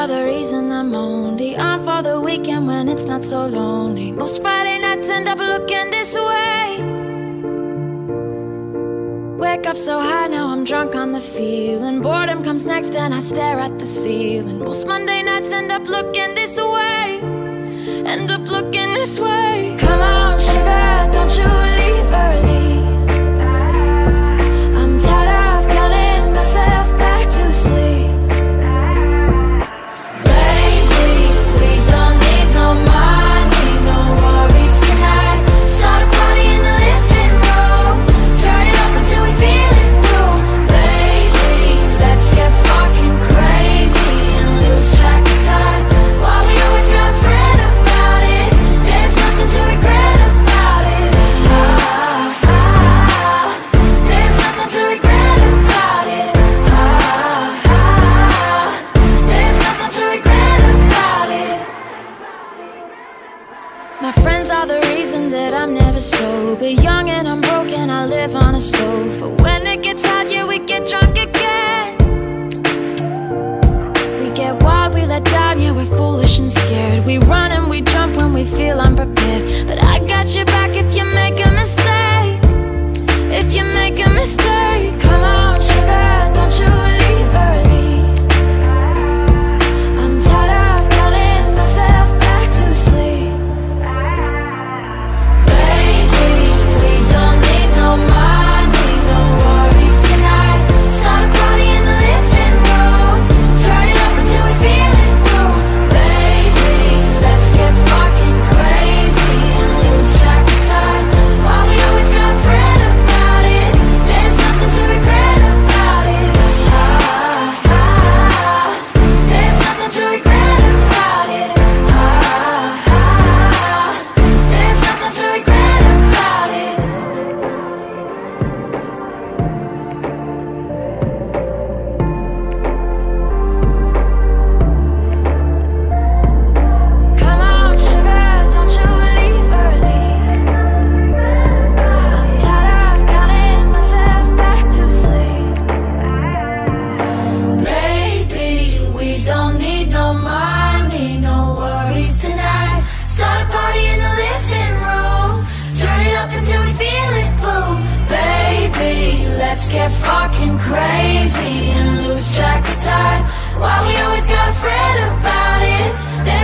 are the reason I'm only on for the weekend when it's not so lonely. Most Friday nights end up looking this way. Wake up so high, now I'm drunk on the feeling. Boredom comes next, and I stare at the ceiling. Most Monday nights end up looking this way. End up looking this way. Come friends are the reason that I'm never sober. Young and I'm broken, I live on a sofa. When it gets hot, yeah, we get drunk again. We get wild, we let down, yeah, we're foolish and scared. We run and we jump when we feel unprepared. But I got your back if you make a mistake. If you make a mistake, Get fucking crazy and lose track of time. While we always got a friend about it, regret.